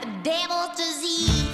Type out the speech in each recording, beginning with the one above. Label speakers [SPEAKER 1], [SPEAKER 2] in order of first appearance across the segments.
[SPEAKER 1] got the devil's disease.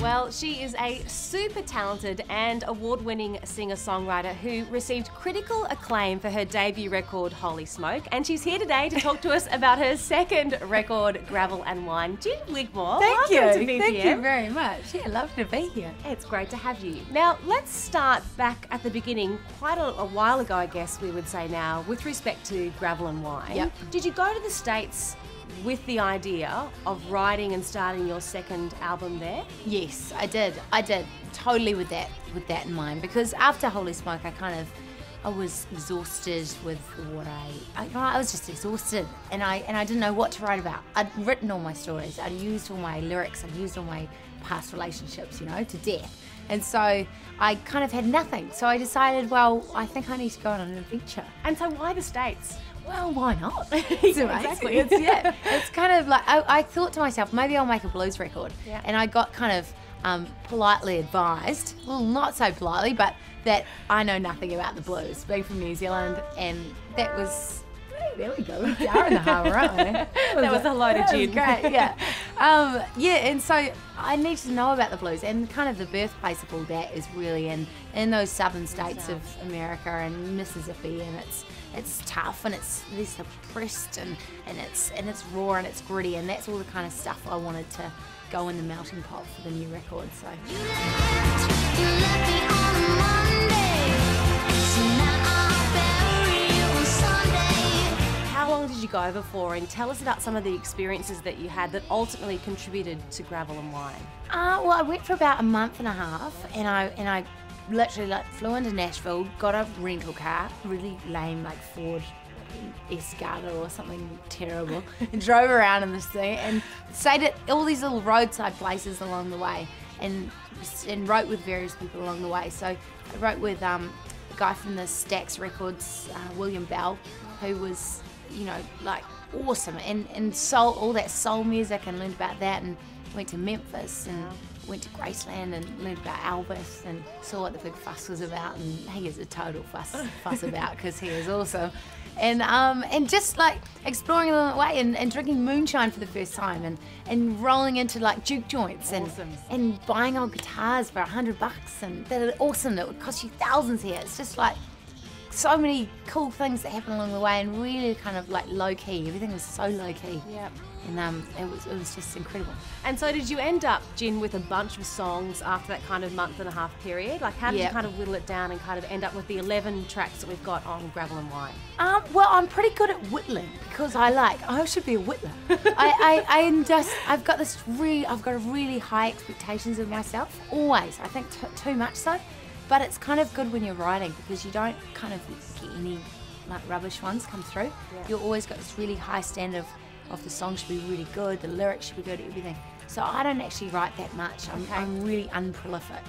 [SPEAKER 2] Well, she is a super talented and award winning singer songwriter who received critical acclaim for her debut record, Holy Smoke. And she's here today to talk to us about her second record, Gravel and Wine. Gin Wigmore,
[SPEAKER 3] Thank
[SPEAKER 2] welcome
[SPEAKER 3] you.
[SPEAKER 2] to
[SPEAKER 3] Thank you very much. Yeah, love to be here.
[SPEAKER 2] It's great to have you. Now, let's start back at the beginning, quite a, a while ago, I guess we would say now, with respect to Gravel and Wine.
[SPEAKER 3] Yep.
[SPEAKER 2] Did you go to the States with the idea of writing and starting your second album there?
[SPEAKER 3] Yes, I did. I did totally with that with that in mind because after Holy Smoke, I kind of I was exhausted with what I I, you know, I was just exhausted and I and I didn't know what to write about. I'd written all my stories. I'd used all my lyrics. I'd used all my past relationships, you know, to death. And so I kind of had nothing. So I decided, well, I think I need to go on an adventure.
[SPEAKER 2] And so, why the States?
[SPEAKER 3] Well, why not? It's
[SPEAKER 2] Yeah, exactly.
[SPEAKER 3] It's, yeah, it's kind of like I, I thought to myself, maybe I'll make a blues record,
[SPEAKER 2] Yeah.
[SPEAKER 3] and I got kind of um, politely advised, well, not so politely, but that I know nothing about the blues, being from New Zealand, and that was. hey, There we go. We are in the harbour, aren't we?
[SPEAKER 2] That was a load of
[SPEAKER 3] that
[SPEAKER 2] gin.
[SPEAKER 3] Great, yeah. Um, yeah, and so I need to know about the blues, and kind of the birthplace of all that is really in in those southern states of America and Mississippi, and it's it's tough and it's they're suppressed and and it's and it's raw and it's gritty, and that's all the kind of stuff I wanted to go in the melting pot for the new record. So.
[SPEAKER 1] You left, you left me on a Monday. So now I'll bury you on Sunday.
[SPEAKER 2] How long did you go over for? And tell us about some of the experiences that you had that ultimately contributed to Gravel and Wine.
[SPEAKER 3] Uh, well, I went for about a month and a half, and I and I literally like flew into Nashville, got a rental car, really lame like Ford Escada or something terrible, and drove around in this thing and stayed at all these little roadside places along the way, and and wrote with various people along the way. So I wrote with um, a guy from the Stax Records, uh, William Bell, who was you know like awesome and and soul all that soul music and learned about that and went to Memphis and went to Graceland and learned about Elvis and saw what the big fuss was about. And he is a total fuss fuss about because he is awesome. And um and just like exploring along the way and, and drinking moonshine for the first time and and rolling into like juke joints and
[SPEAKER 2] Awesome.
[SPEAKER 3] and buying old guitars for a hundred bucks and that are awesome that would cost you thousands here. It's just like so many cool things that happen along the way and really kind of like low key everything was so low key
[SPEAKER 2] Yep.
[SPEAKER 3] And um, it was it was just incredible.
[SPEAKER 2] And so, did you end up, Gin, with a bunch of songs after that kind of month and a half period? Like, how did you kind of whittle it down and kind of end up with the 11 tracks that we've got on Gravel and Wine?
[SPEAKER 3] Um, well, I'm pretty good at whittling because I like I should be a whittler. I, I am just I've got this really I've got really high expectations of myself always. I think t- too much so, but it's kind of good when you're writing because you don't kind of get any like rubbish ones come through.
[SPEAKER 2] Yeah.
[SPEAKER 3] You've always got this really high standard of, of the song should be really good, the lyrics should be good, everything. So I don't actually write that much. I'm,
[SPEAKER 2] Okay.
[SPEAKER 3] I'm really unprolific.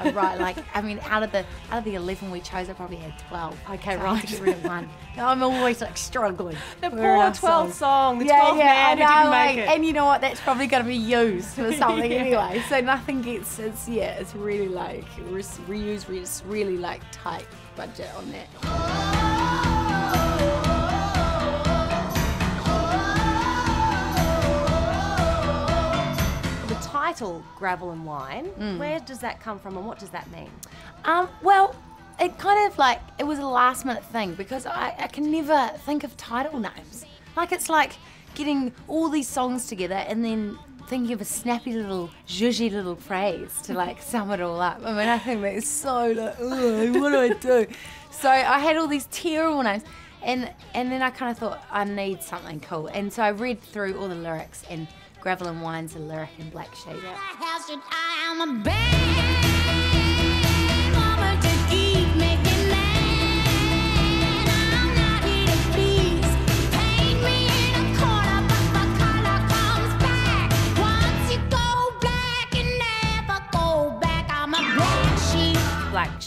[SPEAKER 3] I write like I mean out of the out of the eleven we chose I probably had twelve.
[SPEAKER 2] Okay,
[SPEAKER 3] So I
[SPEAKER 2] right.
[SPEAKER 3] get rid of one. I'm always like struggling.
[SPEAKER 2] The poor 12th song, the
[SPEAKER 3] yeah,
[SPEAKER 2] 12th
[SPEAKER 3] yeah,
[SPEAKER 2] man
[SPEAKER 3] I know,
[SPEAKER 2] didn't
[SPEAKER 3] like,
[SPEAKER 2] make it.
[SPEAKER 3] And you know what? That's probably going to be used for something
[SPEAKER 2] Yeah.
[SPEAKER 3] anyway. So nothing gets. It's yeah. It's really like re- reuse. re- It's really like tight budget on that.
[SPEAKER 2] Title, Gravel and Wine,
[SPEAKER 3] Mm.
[SPEAKER 2] where does that come from and what does that mean?
[SPEAKER 3] Um, well, it kind of like it was a last minute thing because I, I can never think of title names. Like it's like getting all these songs together and then thinking of a snappy little zhuzhy little phrase to like sum it all up. I mean, I think that is so like, "Ugh, what do I do? So I had all these terrible names. And, and then I kind of thought I need something cool, and so I read through all the lyrics, and Gravel and Wine's lyric in Black Sheep.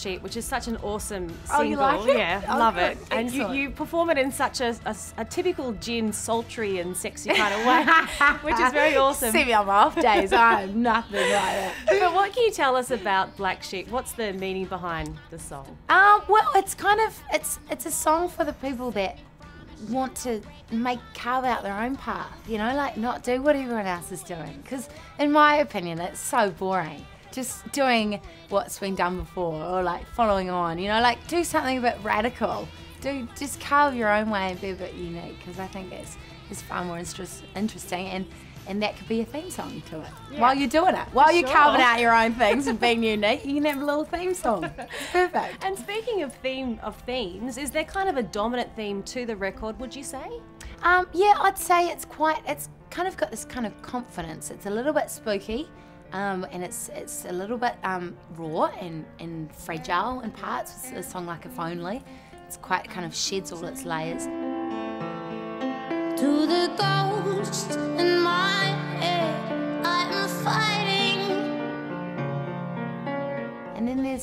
[SPEAKER 1] Sheep,
[SPEAKER 2] which is such an awesome single.
[SPEAKER 3] Oh, you like it?
[SPEAKER 2] Yeah,
[SPEAKER 3] Oh,
[SPEAKER 2] love it. And you, you perform it in such a, a, a typical gin, sultry and sexy kind of way, which is very awesome.
[SPEAKER 3] See me on my off days. I'm nothing like that.
[SPEAKER 2] But what can you tell us about Black Sheep? What's the meaning behind the song?
[SPEAKER 3] Um, well, it's kind of it's it's a song for the people that want to make carve out their own path. You know, like not do what everyone else is doing. Because in my opinion, it's so boring. Just doing what's been done before, or like following on. You know, like do something a bit radical. Do just carve your own way and be a bit unique. Because I think it's it's far more interest, interesting and. And that could be a theme song to it. While you're doing it, while you're
[SPEAKER 2] sure.
[SPEAKER 3] carving out your own things and being unique, you can have a little theme song. It's perfect.
[SPEAKER 2] And speaking of theme of themes, is there kind of a dominant theme to the record? Would you say?
[SPEAKER 3] Um, yeah, I'd say it's quite. It's kind of got this kind of confidence. It's a little bit spooky, um, and it's it's a little bit um, raw and, and fragile in parts. It's a song like If Only. It's quite kind of sheds all its layers.
[SPEAKER 1] To the ghost in my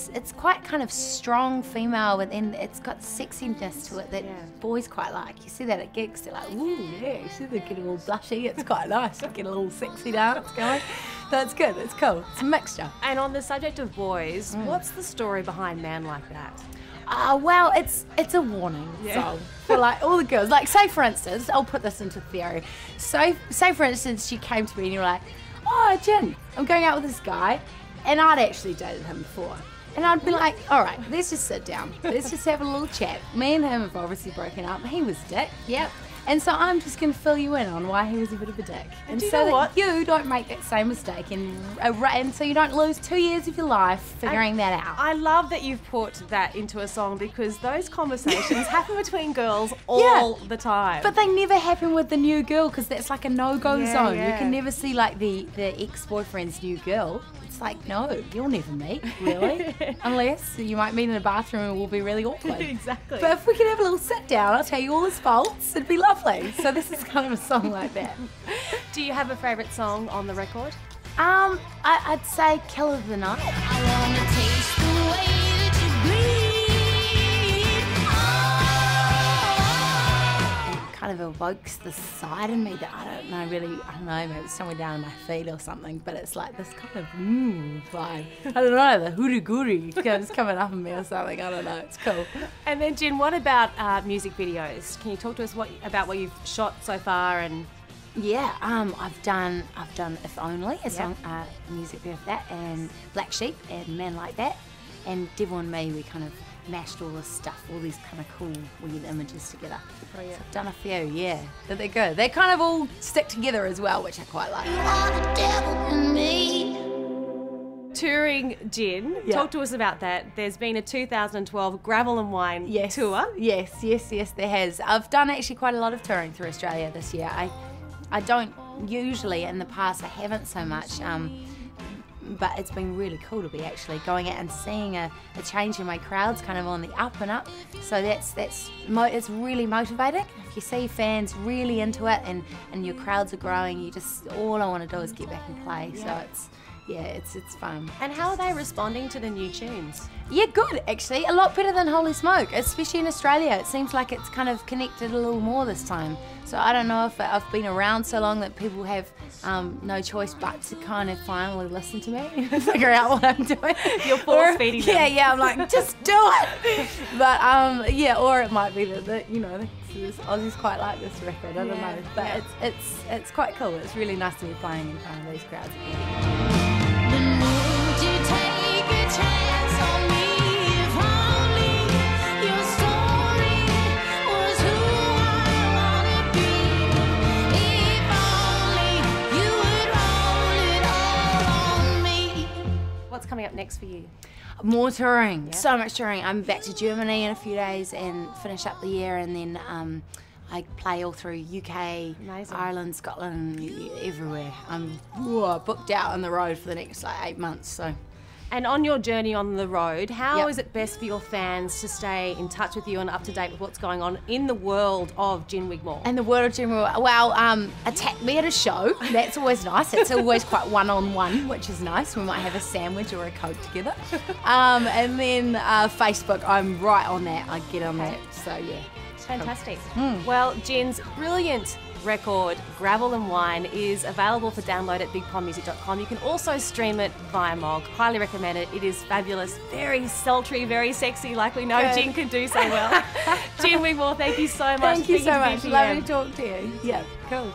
[SPEAKER 3] There's it's quite kind of strong female, but then it's got sexiness to it that
[SPEAKER 2] Yeah.
[SPEAKER 3] boys quite like. You see that at gigs, they're like, ooh, yeah. You see they get all blushy. It's quite nice. Get a little sexy dance going. That's good. It's cool. It's a mixture.
[SPEAKER 2] And on the subject of boys,
[SPEAKER 3] Mm.
[SPEAKER 2] what's the story behind Man Like That?
[SPEAKER 3] Uh, well, it's it's a warning song for like all the girls. Like, say for instance, I'll put this into theory. So, say for instance, you came to me and you're like, "Oh, Gin, I'm going out with this guy," and I'd actually dated him before, and I'd be like, "All right, let's just sit down. Let's just have a little chat. Me and him have obviously broken up. He was dick. Yep." And so I'm just going to fill you in on why he was a bit of a dick, and so that
[SPEAKER 2] what?
[SPEAKER 3] you don't make that same mistake, and and so you don't lose two years of your life figuring that out.
[SPEAKER 2] I love that you've put that into a song because those conversations happen between girls all the time.
[SPEAKER 3] But they never happen with the new girl because that's like a no-go
[SPEAKER 2] Yeah,
[SPEAKER 3] zone. You can never see like the the ex-boyfriend's new girl. It's like no, you'll never meet really, unless you might meet in a bathroom and it will be really awkward.
[SPEAKER 2] Exactly.
[SPEAKER 3] But if we could have a little sit down, I'll tell you all his faults. It'd be lovely. So this is kind of a song like that.
[SPEAKER 2] Do you have a favourite song on the record?
[SPEAKER 3] Um, I, I'd say "Kill of the Night." Kind of evokes the side in me that I don't know really. I don't know, maybe it's somewhere down in my feet or something. But it's like this kind of mmm vibe. I don't know, the hooty gooty is coming up in me or something. I don't know. It's cool.
[SPEAKER 2] And then, Gin, what about uh, music videos? Can you talk to us what, about what you've shot so far? And
[SPEAKER 3] Yeah, um, I've done I've done If Only, a song, uh, music video of that, and Black Sheep and Man Like That, and Devil in Me. We kind of mashed all this stuff, all these kind of cool weird images together.
[SPEAKER 2] Oh, yeah.
[SPEAKER 3] So I've done a few, yeah, but they're good. They kind of all stick together as well, which I quite like.
[SPEAKER 1] You are the devil in me.
[SPEAKER 2] touring Gin,
[SPEAKER 3] Yeah.
[SPEAKER 2] talk to us about that. There's been a 2012 Gravel and Wine
[SPEAKER 3] yes.
[SPEAKER 2] tour.
[SPEAKER 3] Yes, yes, yes, there has. I've done actually quite a lot of touring through Australia this year. I, I don't usually in the past. I haven't so much. Um, but it's been really cool to be actually going out and seeing a, a change in my crowds, kind of on the up and up. So that's that's mo- it's really motivating. If you see fans really into it and and your crowds are growing, you just all I want to do is get back and play. So it's yeah, it's it's fun.
[SPEAKER 2] And how are they responding to the new tunes?
[SPEAKER 3] Yeah, good actually. A lot better than Holy Smoke, especially in Australia. It seems like it's kind of connected a little more this time. So I don't know if I've been around so long that people have um, no choice but to kind of finally listen to me and figure out what I'm doing.
[SPEAKER 2] You're force feeding them.
[SPEAKER 3] Yeah, yeah. I'm like, just do it. But um, yeah, or it might be that, that you know, Aussies quite like this record. I don't
[SPEAKER 2] Yeah,
[SPEAKER 3] know, but
[SPEAKER 2] yeah.
[SPEAKER 3] it's it's it's quite cool. It's really nice to be playing in front of these crowds.
[SPEAKER 2] Coming up next for you?
[SPEAKER 3] More touring, so much touring. I'm back to Germany in a few days and finish up the year, and then um, I play all through UK,
[SPEAKER 2] Amazing.
[SPEAKER 3] Ireland, Scotland, everywhere. I'm whoa, booked out on the road for the next like eight months. So,
[SPEAKER 2] And on your journey on the road, how
[SPEAKER 3] Yep.
[SPEAKER 2] is it best for your fans to stay in touch with you and up to date with what's going on in the world of Gin Wigmore?
[SPEAKER 3] And the world of general, well, um, attack me at a show. That's always nice. It's always quite one on one, which is nice. We might have a sandwich or a coke together. Um, and then uh, Facebook, I'm right on that. I get on that. So yeah.
[SPEAKER 2] Fantastic.
[SPEAKER 3] Hmm.
[SPEAKER 2] Well, Gin's brilliant record, Gravel and Wine, is available for download at bigpondmusic.com. You can also stream it via Mog. Highly recommend it. It is fabulous, very sultry, very sexy, like we know
[SPEAKER 3] Good.
[SPEAKER 2] Gin can do so well. Gin Wigmore, thank you so much.
[SPEAKER 3] Thank you so much. Lovely to talk to you. Yeah.
[SPEAKER 2] Cool.